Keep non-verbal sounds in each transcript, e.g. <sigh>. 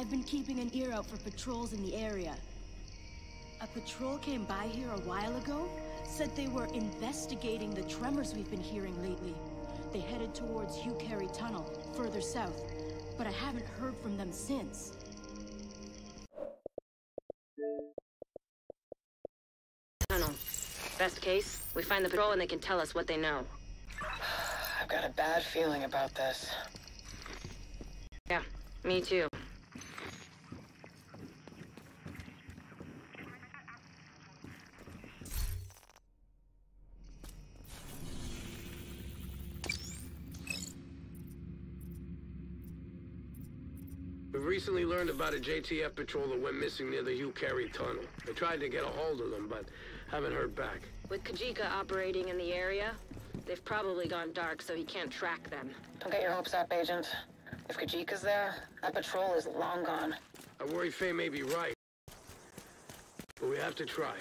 I've been keeping an ear out for patrols in the area. A patrol came by here a while ago, said they were investigating the tremors we've been hearing lately. They headed towards Hugh Carey Tunnel, further south, but I haven't heard from them since. Tunnel. Best case, we find the patrol and they can tell us what they know. <sighs> I've got a bad feeling about this. Yeah, me too. About a JTF patrol that went missing near the Hugh Carey Tunnel. They tried to get a hold of them, but haven't heard back. With Kajika operating in the area, they've probably gone dark so he can't track them. Don't get your hopes up, Agent. If Kajika's there, that patrol is long gone. I worry Faye may be right. But we have to try.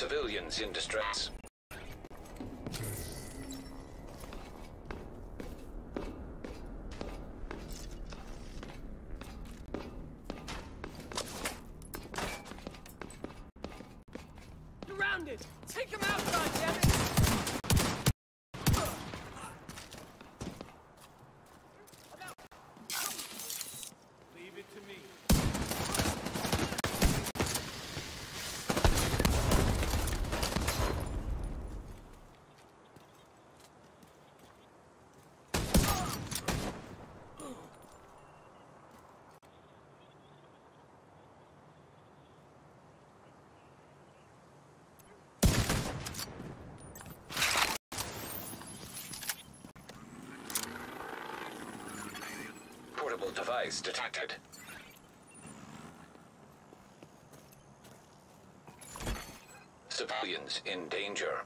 Civilians in distress. Surrounded! Take him out, goddammit! Leave it to me. Portable device detected. Civilians in danger.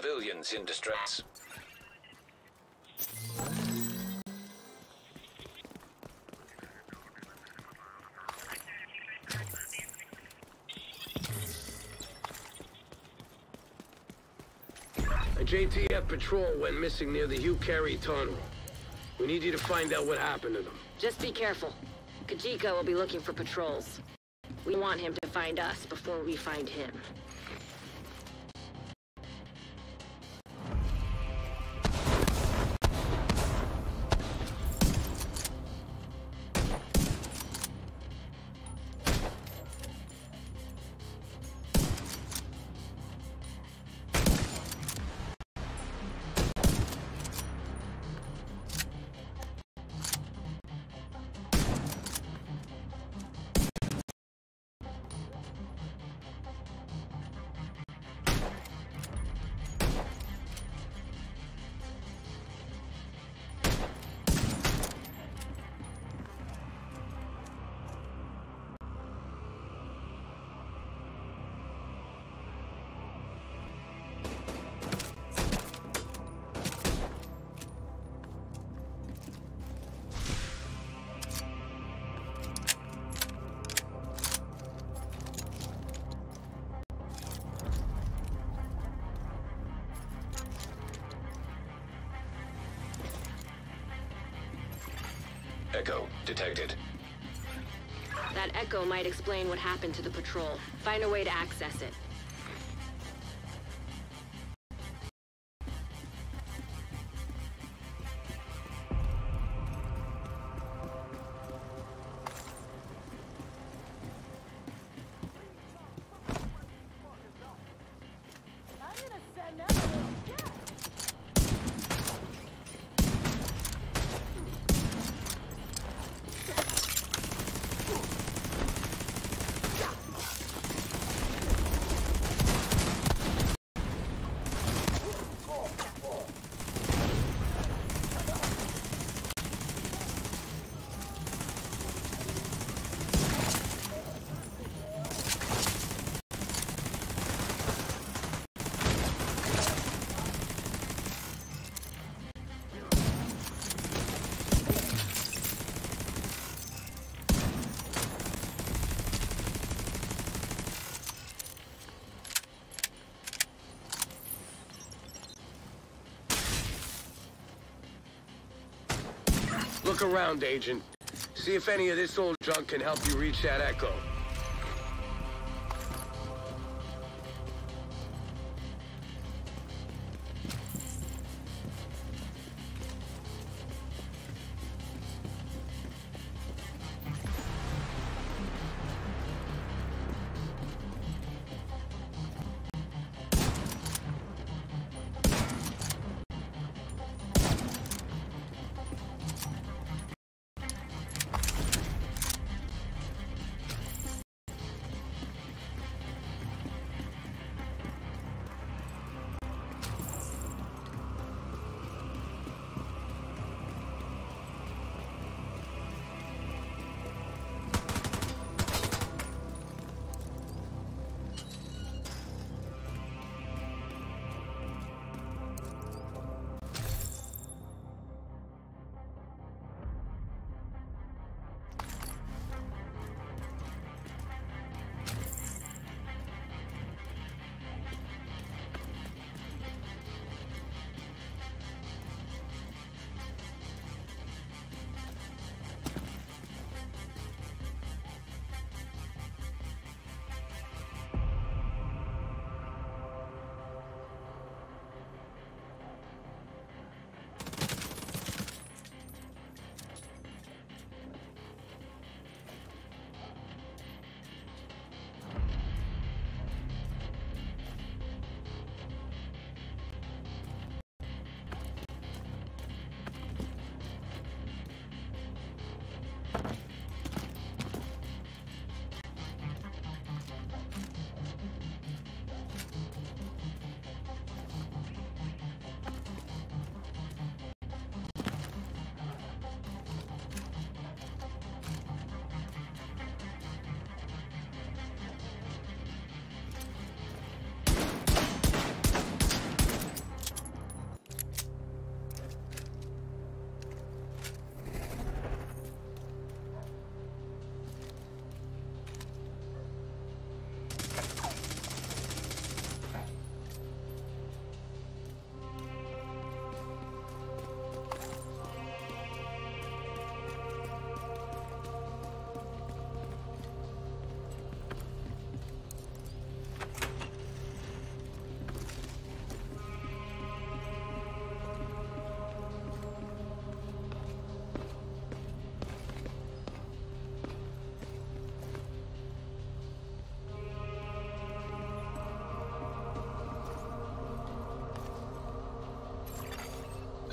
Civilians in distress. A JTF patrol went missing near the Hugh Carey tunnel. We need you to find out what happened to them. Just be careful. Kajika will be looking for patrols. We want him to find us before we find him. Echo detected. That echo might explain what happened to the patrol. Find a way to access it. Look around, Agent. See if any of this old junk can help you reach that echo.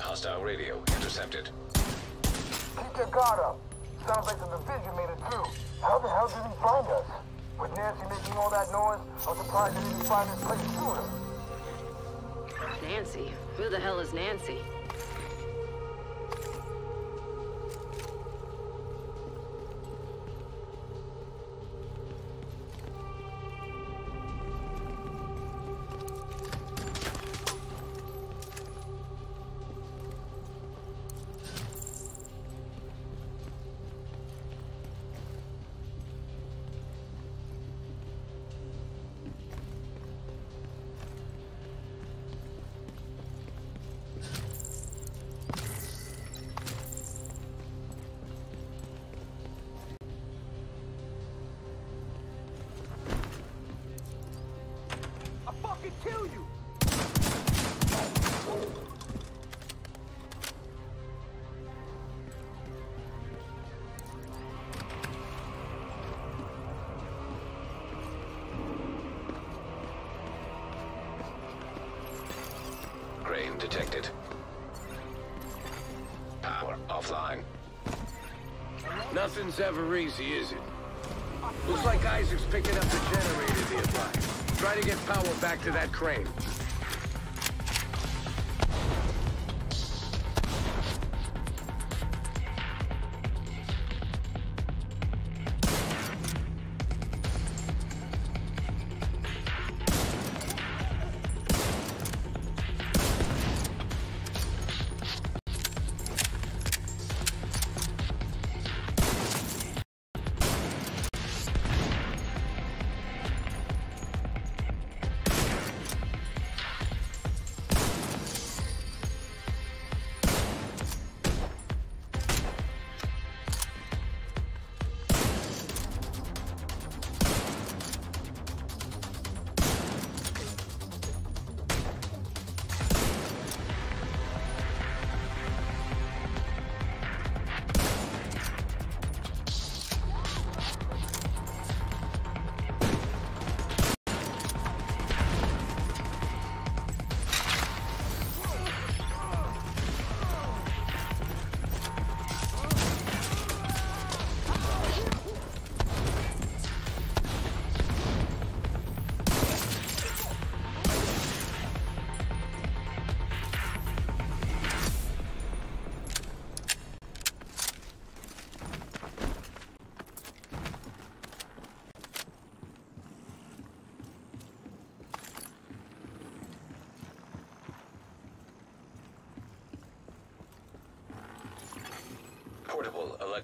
Hostile radio intercepted. Keep your guard up. Sounds like the division made it through. How the hell did he find us? With Nancy making all that noise, I'm surprised he didn't find this place sooner. Nancy? Who the hell is Nancy? Ever easy, is it? Looks like ISAC's picking up the generator nearby. Try to get power back to that crane.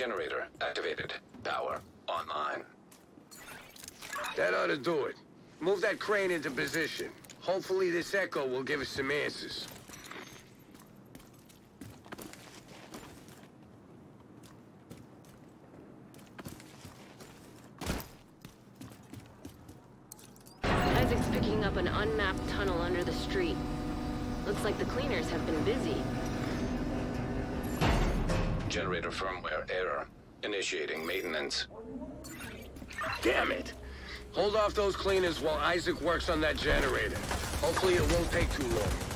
Generator activated. Power online. That ought to do it. Move that crane into position. Hopefully this echo will give us some answers. ISAC's picking up an unmapped tunnel under the street. Looks like the cleaners have been busy. Generator firmware error. Initiating maintenance. Damn it! Hold off those cleaners while ISAC works on that generator. Hopefully it won't take too long.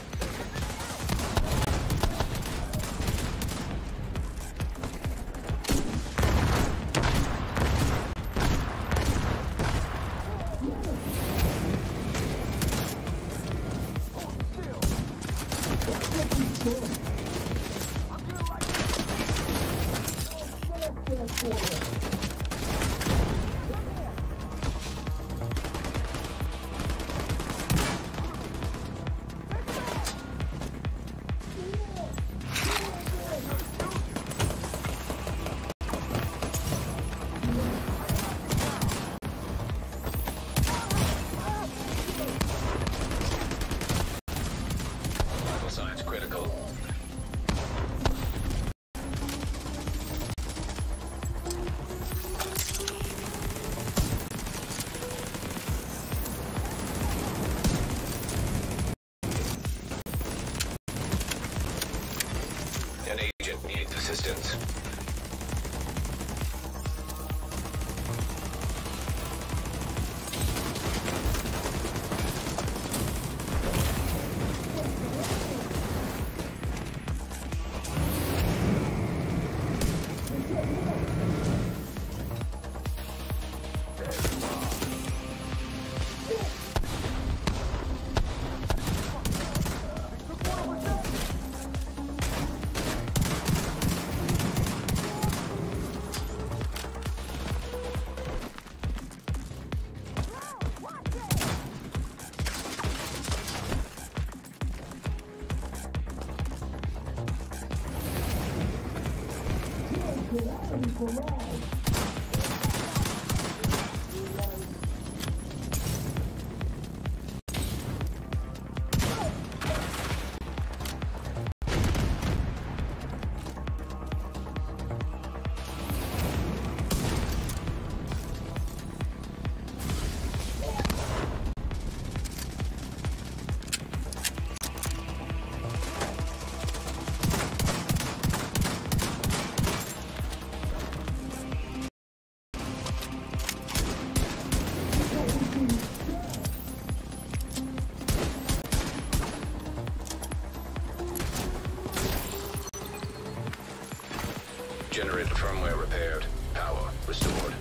Generator firmware repaired. Power restored.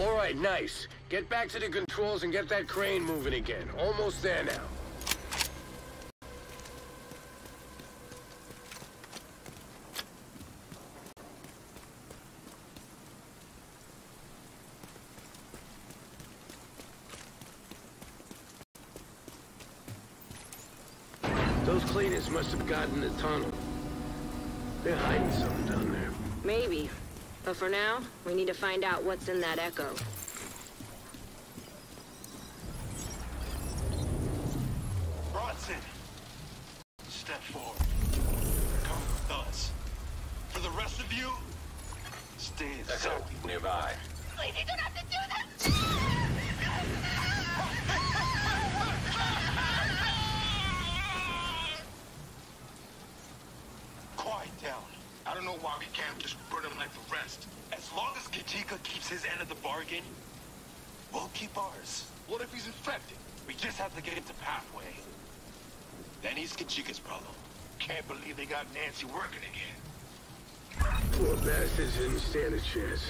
All right, nice. Get back to the controls and get that crane moving again. Almost there now. Those cleaners must have gotten the tunnel. They're hiding something down there. Maybe. But for now, we need to find out what's in that echo. Bronson, step forward. Come with us. For the rest of you, stay Echo inside. nearby. Quiet down. I don't know why we can't just burn him like the rest. As long as Kajika keeps his end of the bargain, we'll keep ours. What if he's infected? We just have to get him to pathway. Then he's Kajika's problem. Can't believe they got Nancy working again. Poor bastards didn't stand a chance.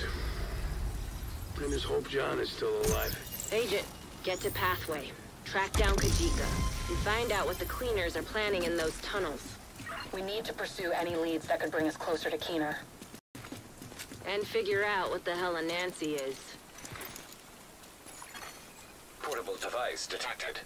I just hope John is still alive. Agent, get to Pathway. Track down Kajika. And find out what the cleaners are planning in those tunnels. We need to pursue any leads that could bring us closer to Keener. And figure out what the hell a Nancy is. Portable device detected.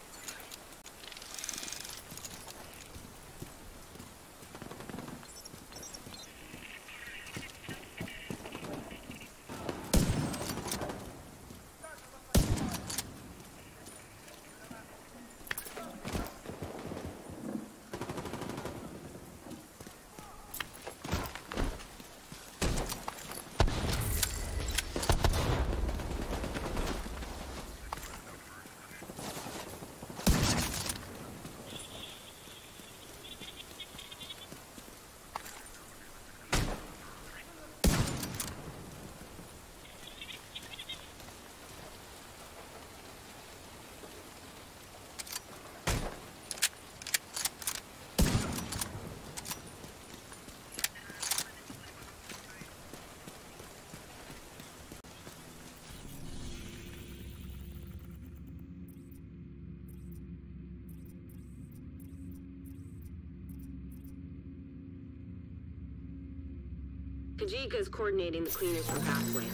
Kajika is coordinating the cleaners for Pathway.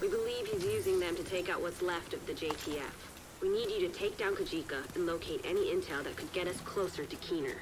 We believe he's using them to take out what's left of the JTF. We need you to take down Kajika and locate any intel that could get us closer to Keener.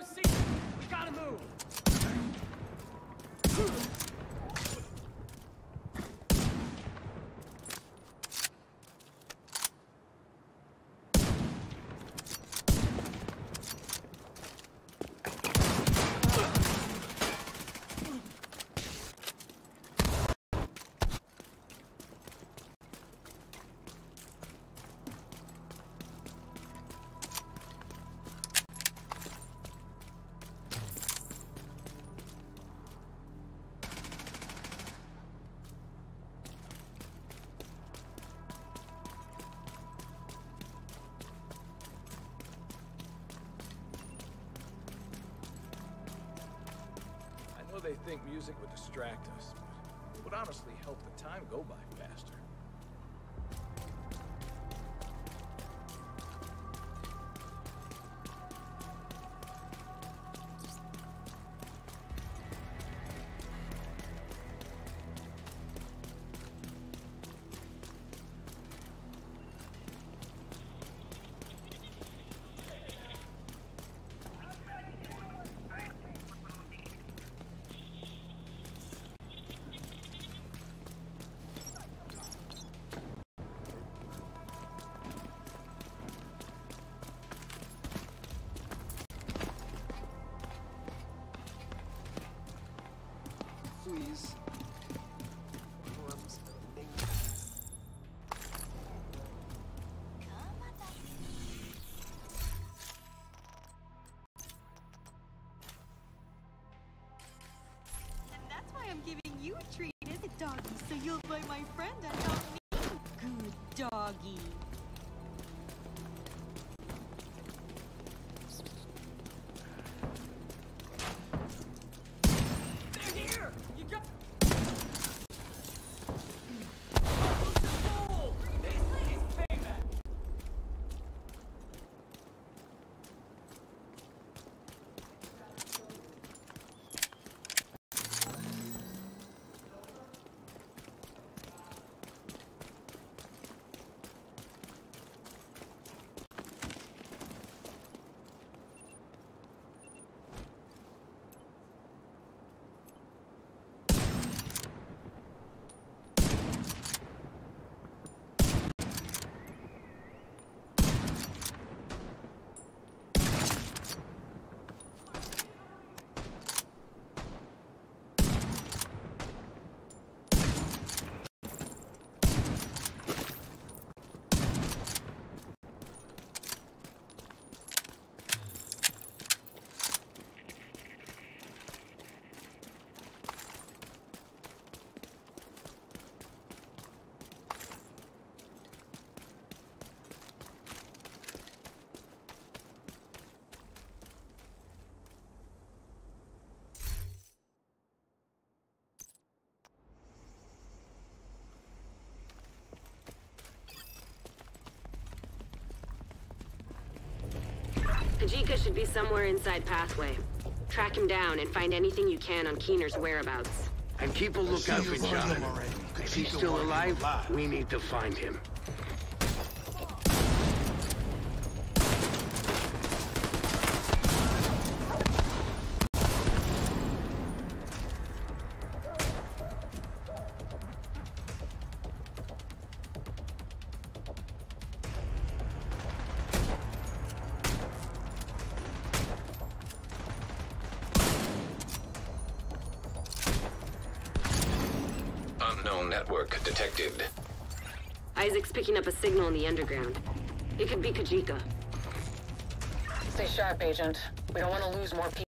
Josie, we gotta move. They think music would distract us, but it would honestly help the time go by faster. Please. And that's why I'm giving you a treat, doggy? So you'll my friend and. Good doggy. They're here! You got... Kajika should be somewhere inside Pathway. Track him down and find anything you can on Keener's whereabouts. And keep a lookout for John. If he's still alive, we need to find him. The underground. It could be Kajika. Stay sharp, Agent. We don't want to lose more people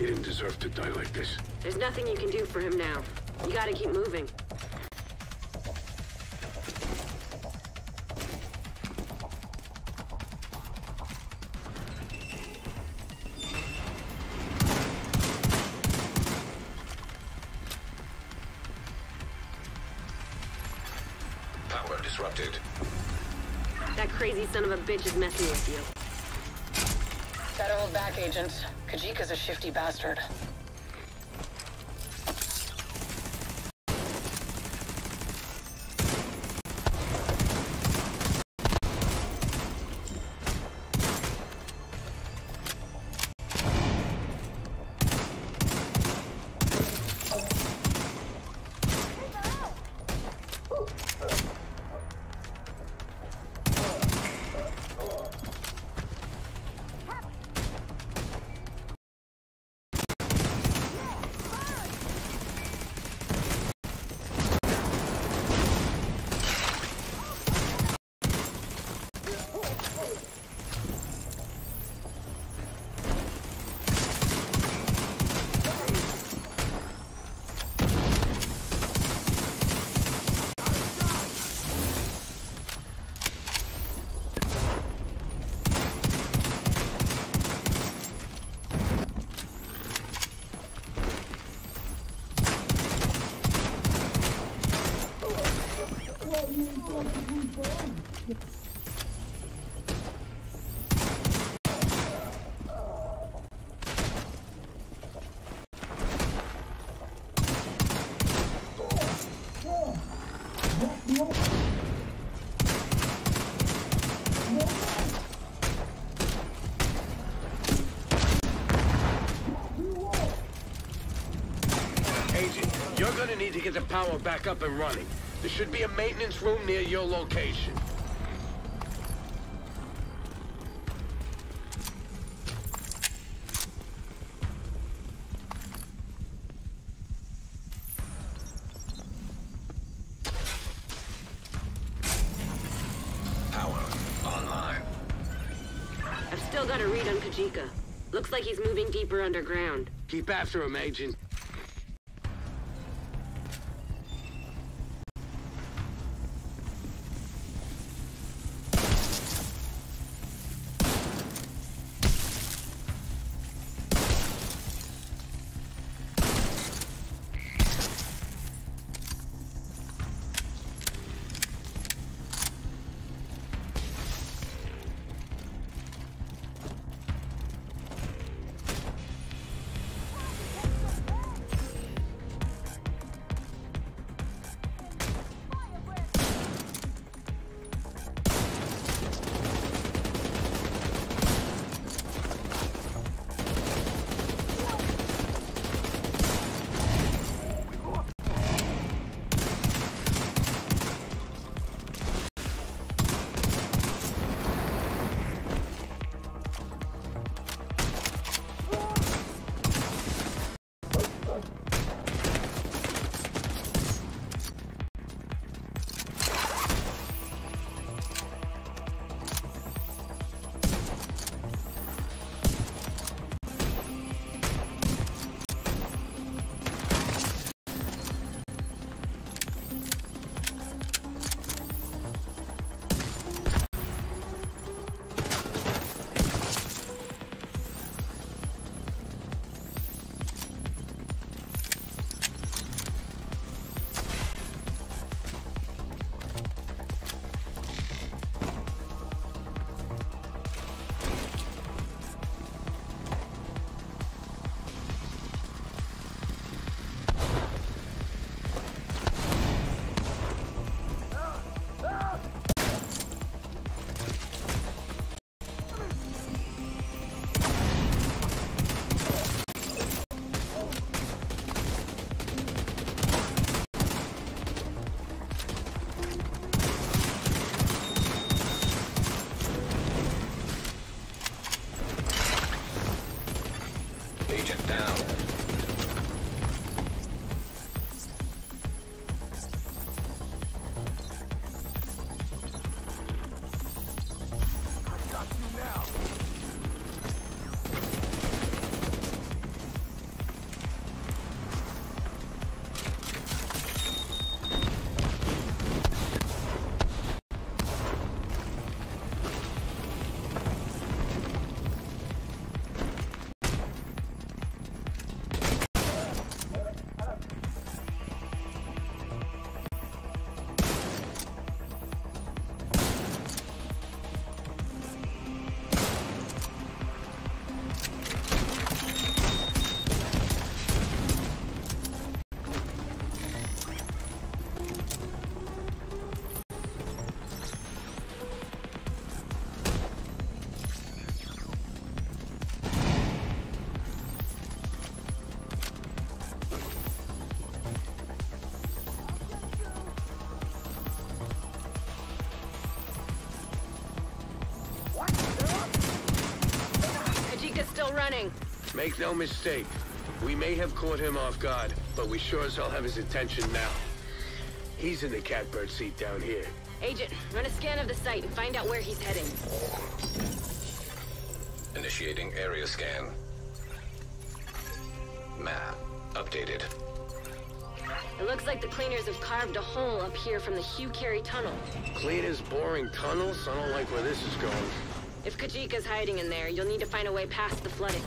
He didn't deserve to die like this. There's nothing you can do for him now. You gotta keep moving. Power disrupted. That crazy son of a bitch is messing with you. Gotta hold back, agents. Kajika's a shifty bastard. Need to get the power back up and running. There should be a maintenance room near your location. Power online. I've still got a read on Kajika. Looks like he's moving deeper underground. Keep after him, Agent. Make no mistake. We may have caught him off guard, but we sure as hell have his attention now. He's in the catbird seat down here. Agent, run a scan of the site and find out where he's heading. Initiating area scan. Map updated. It looks like the cleaners have carved a hole up here from the Hugh Carey tunnel. Cleaners boring tunnels? I don't like where this is going. If Kajika's hiding in there, you'll need to find a way past the flooding.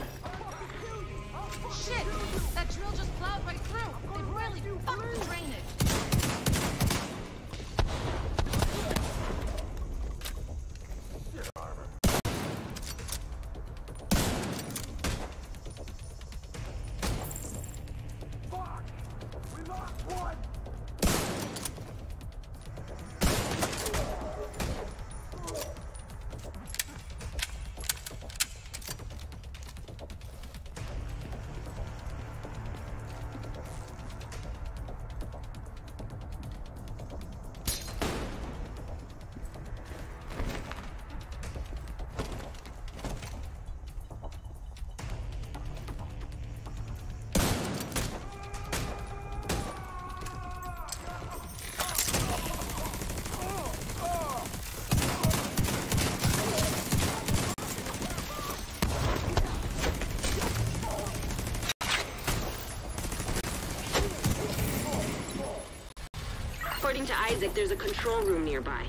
To ISAC, there's a control room nearby.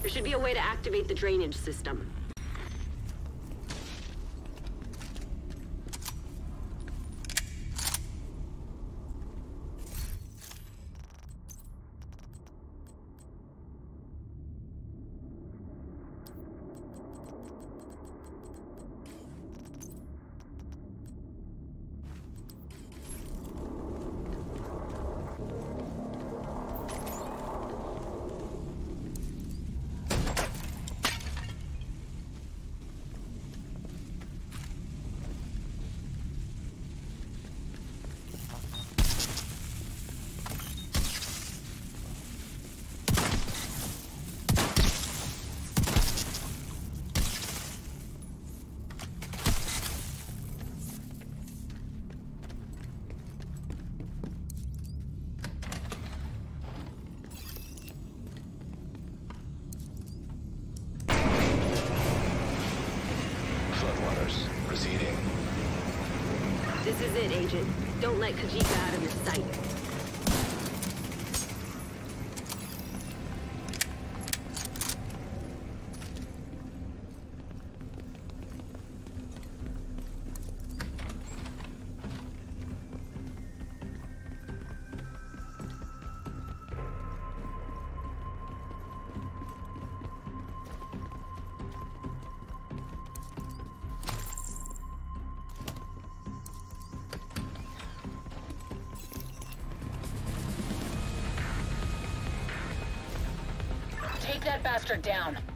There should be a way to activate the drainage system. That bastard down.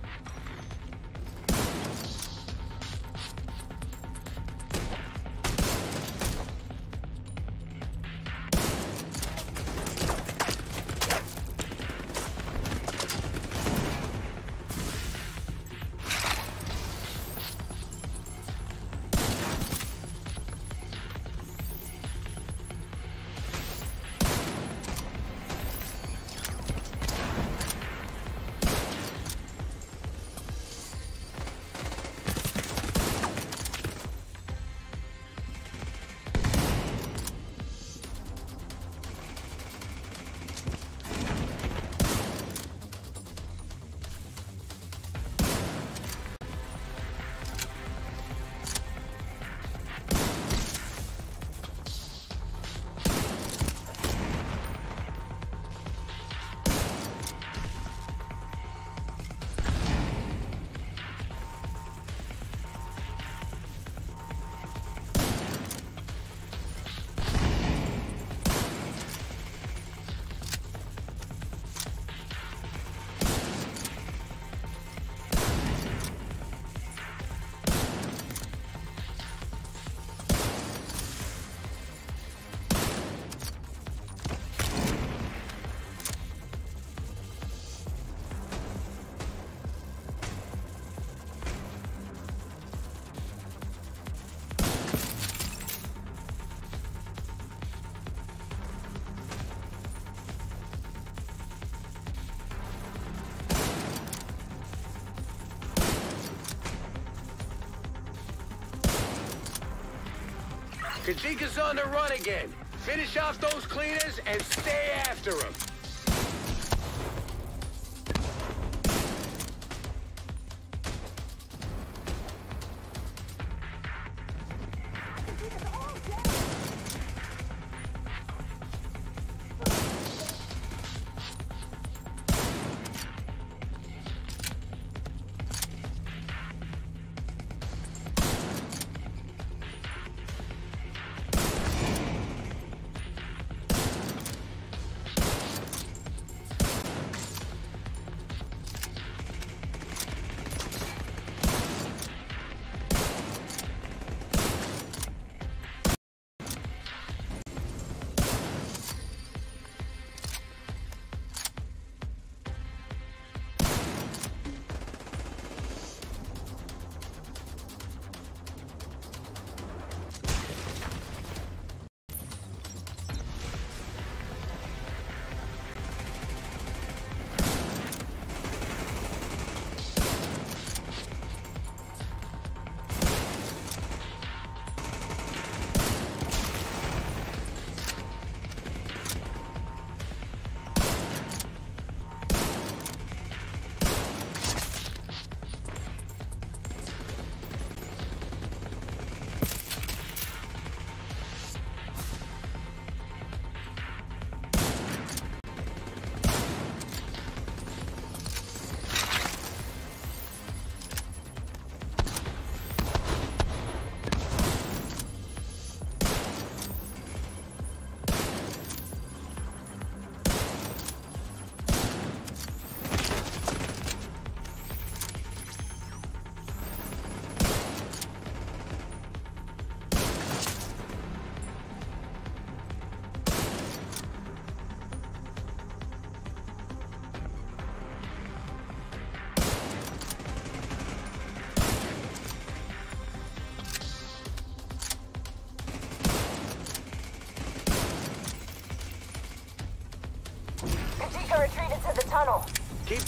Kajika's on the run again. Finish off those cleaners and stay after him.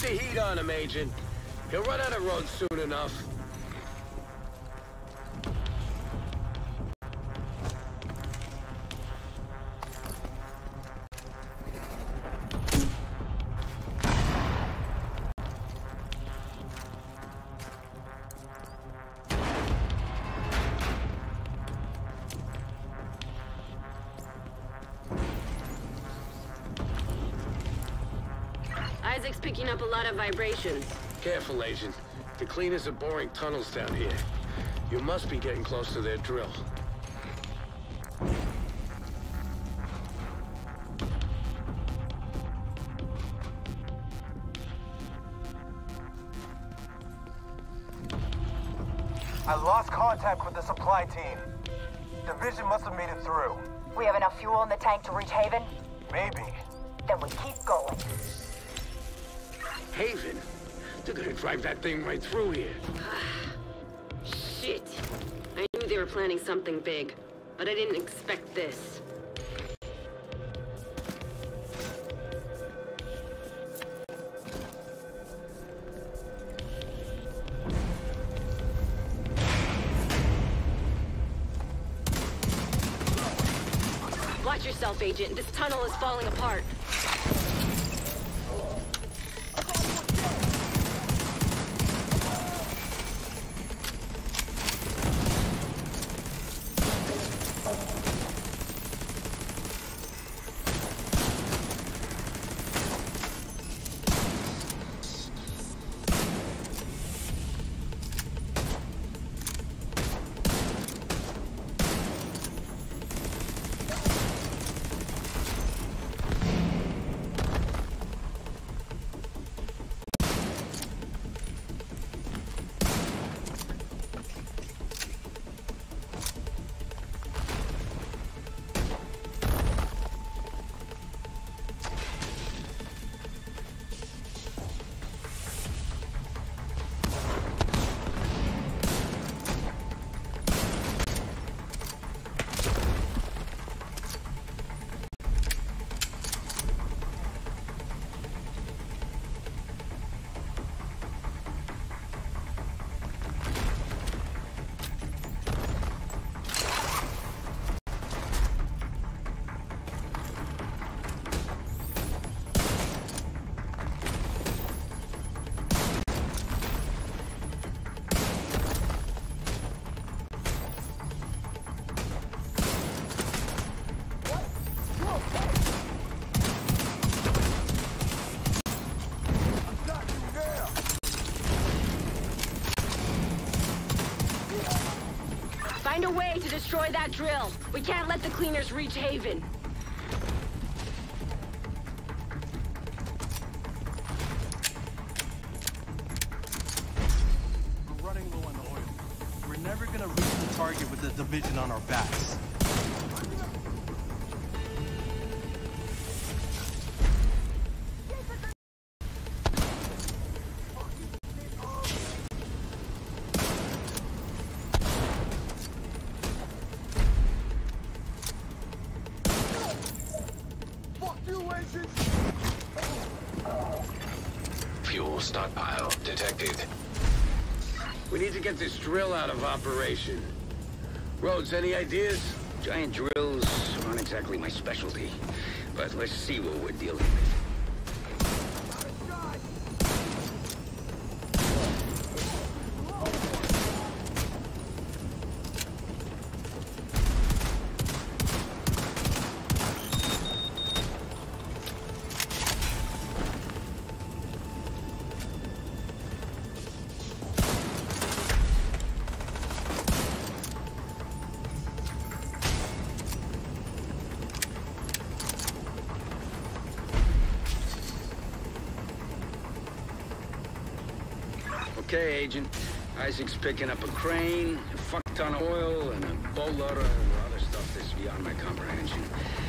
The heat on him, Agent. He'll run out of road soon enough. Of vibrations. Careful, Agent. The cleaners are boring tunnels down here. You must be getting close to their drill. I lost contact with the supply team. Division must have made it through. We have enough fuel in the tank to reach Haven? Maybe. They're gonna drive that thing right through here. <sighs> Shit. I knew they were planning something big, but I didn't expect this. Watch yourself, Agent. This tunnel is falling apart. Destroy that drill. We can't let the cleaners reach Haven. Operation. Rhodes, any ideas? Giant drills aren't exactly my specialty, but let's see what we're dealing with. ISAC's picking up a crane, a fuck ton of oil, and a boatload of other stuff that's beyond my comprehension.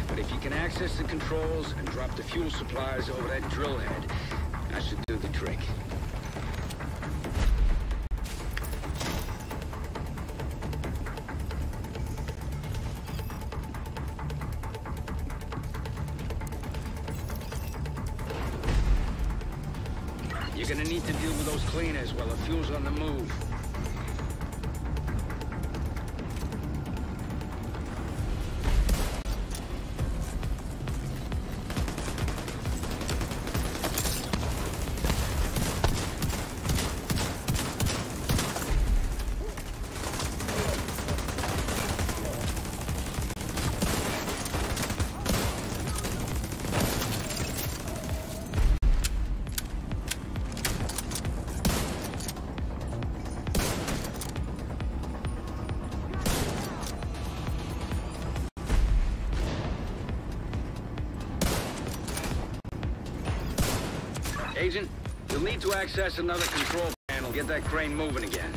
But if you can access the controls and drop the fuel supplies over that drill head, that should do the trick. To access another control panel. Get that crane moving again.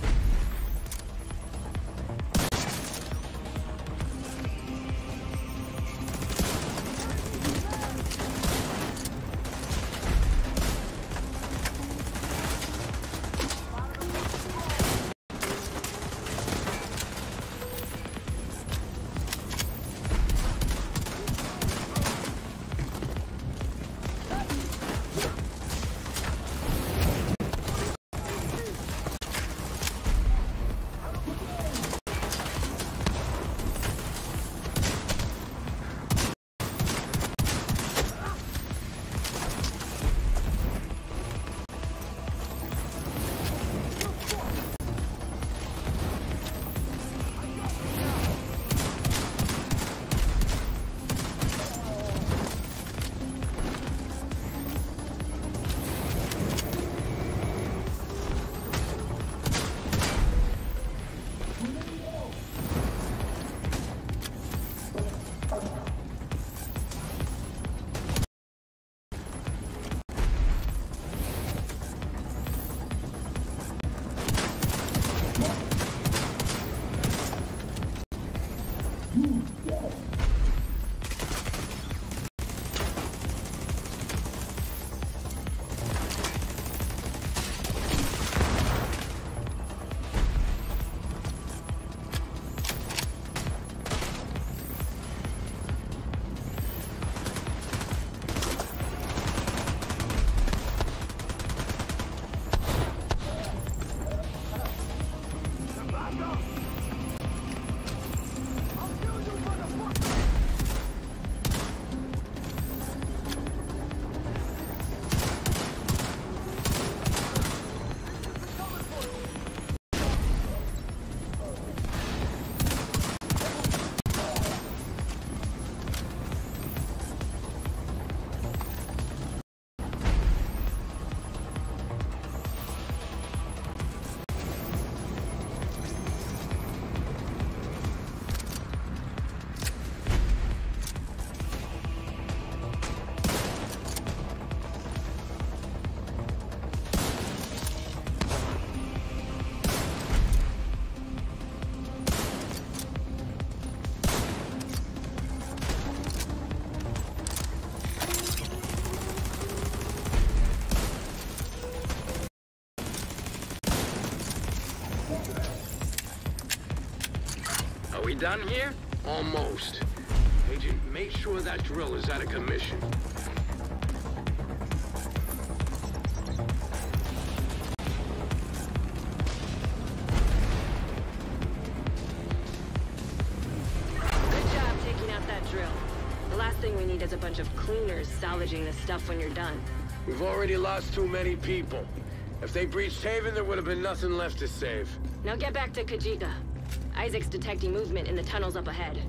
We done here? Almost. Agent, make sure that drill is out of commission. Good job taking out that drill. The last thing we need is a bunch of cleaners salvaging this stuff when you're done. We've already lost too many people. If they breached Haven, there would have been nothing left to save. Now get back to Kajika. ISAC's detecting movement in the tunnels up ahead.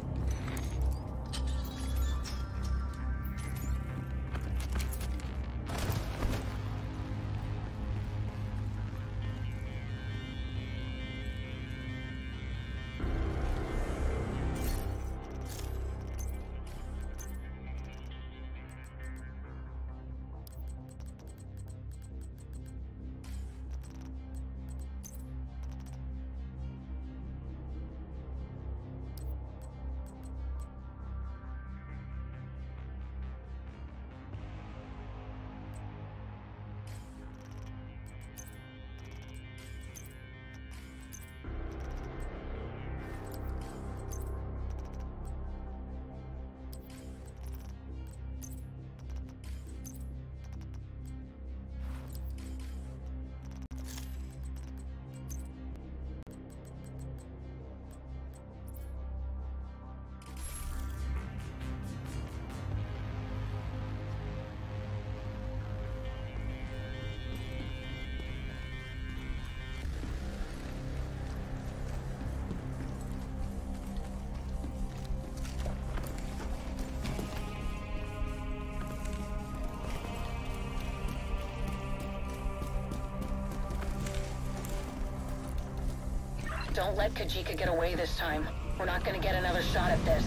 Don't let Kajika get away this time. We're not gonna get another shot at this.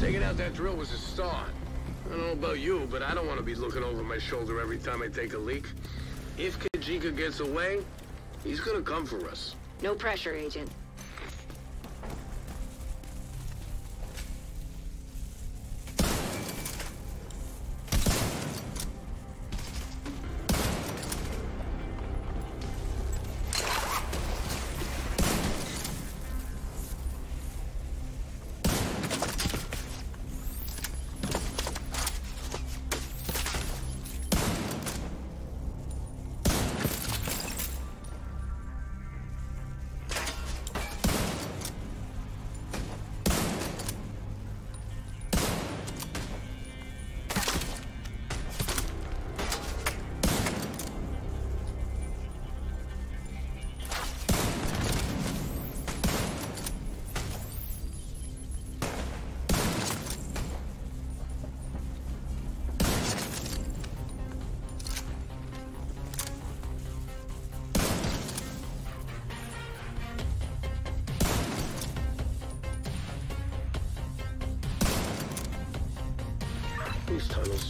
Taking out that drill was a start. I don't know about you, but I don't want to be looking over my shoulder every time I take a leak. If Kajika gets away, he's gonna come for us. No pressure, Agent.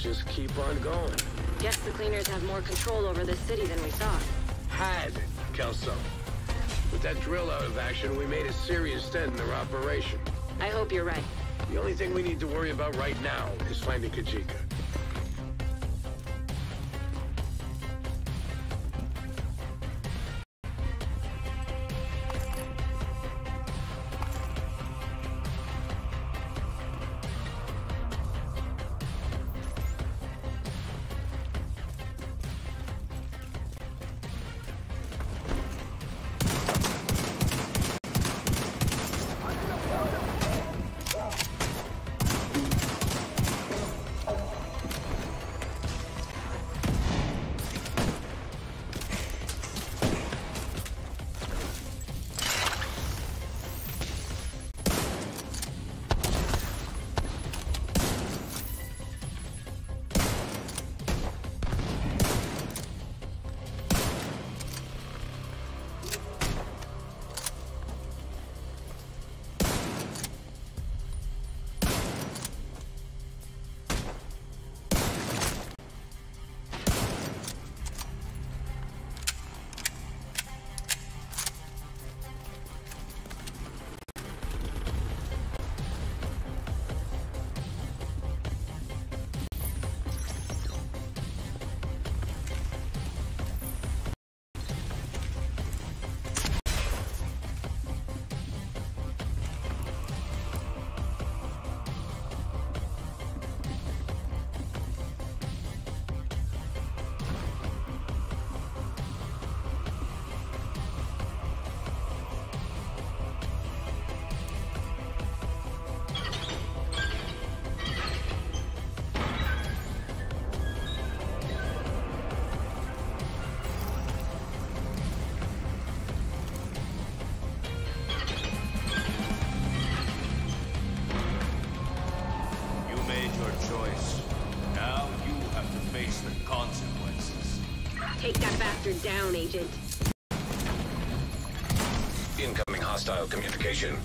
Just keep on going. Guess the cleaners have more control over this city than we thought. Had, Kelso. With that drill out of action, we made a serious dent in their operation. I hope you're right. The only thing we need to worry about right now is finding Kajika. Incoming communication.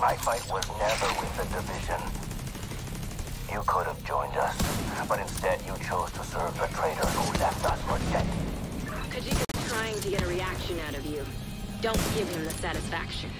My fight was never with the division. You could have joined us, but instead you chose to serve the traitor who left us for dead. Kajika's trying to get a reaction out of you. Don't give him the satisfaction.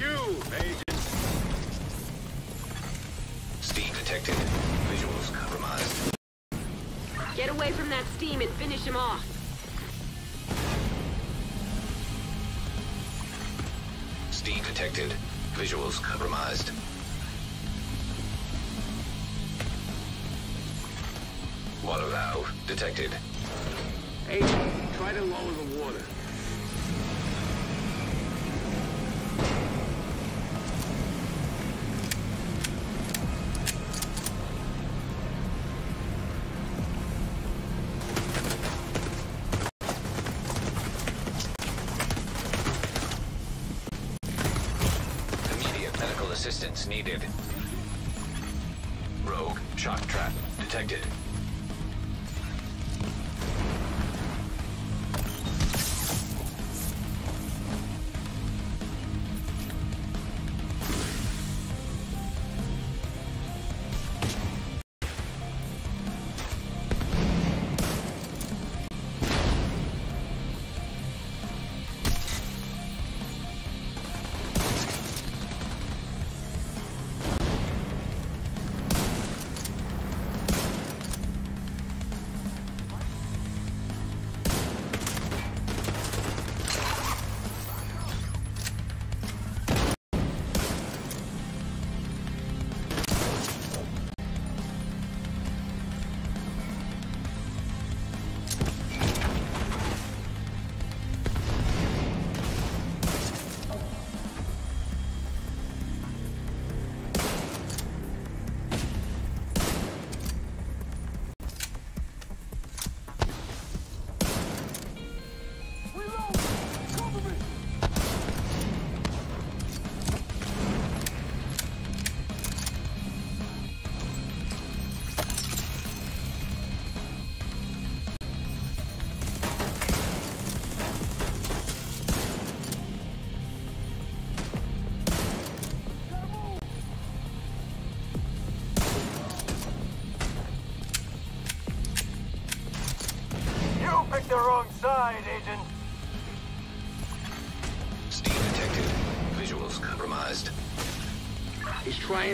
You, Agent. Steam detected. Visuals compromised. Get away from that steam and finish him off. Steam detected. Visuals compromised. Water valve detected. Needed. Rogue shock trap detected.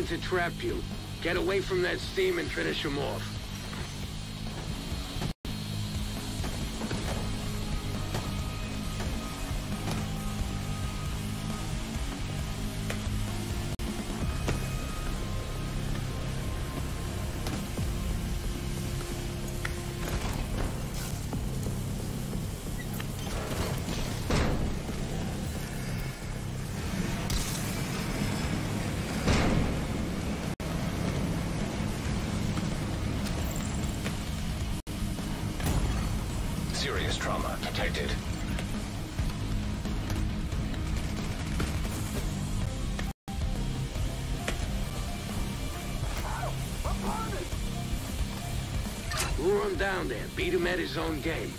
To trap you. Get away from that steam and finish him off. Down there. Beat him at his own game.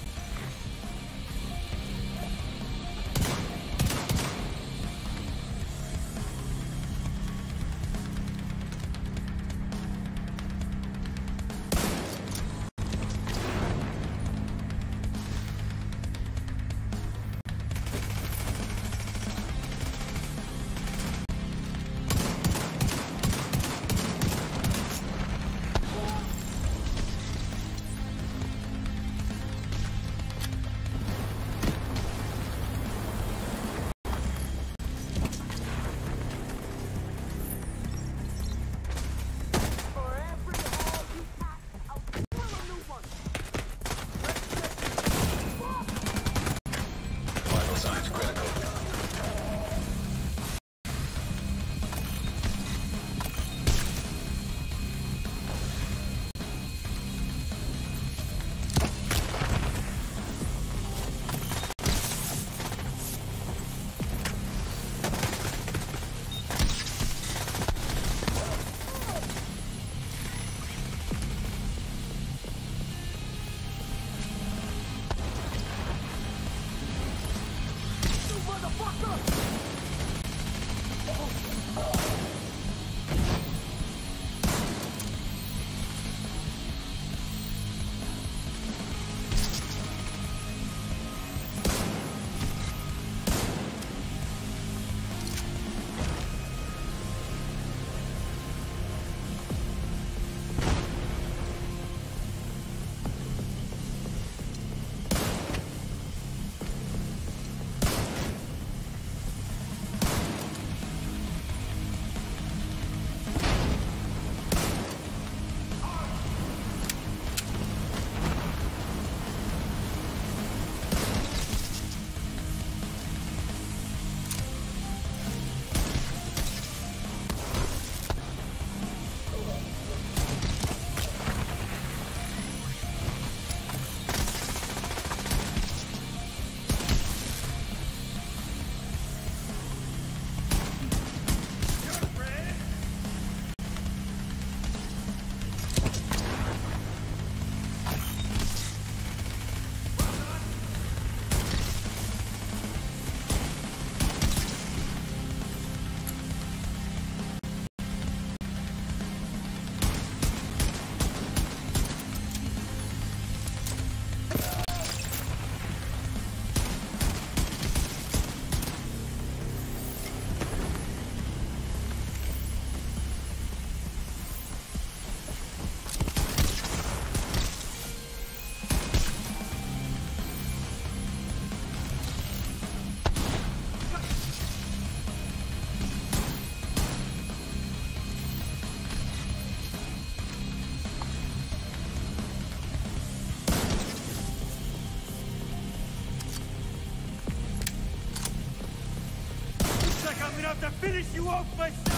Finish you off myself!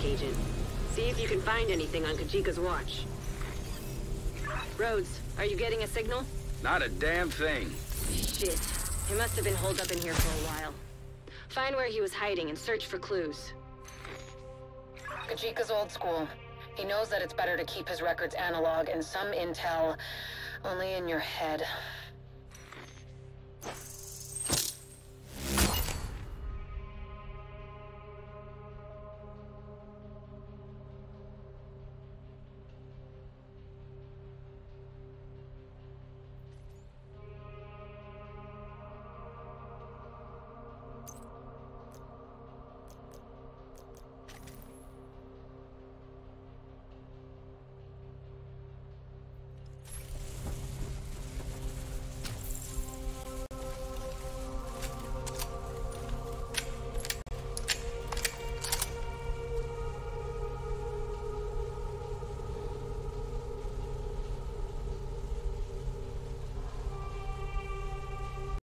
Good work, Agent. See if you can find anything on Kajika's watch. Rhodes, are you getting a signal? Not a damn thing. Shit. He must have been holed up in here for a while. Find where he was hiding and search for clues. Kajika's old school. He knows that it's better to keep his records analog and some intel only in your head.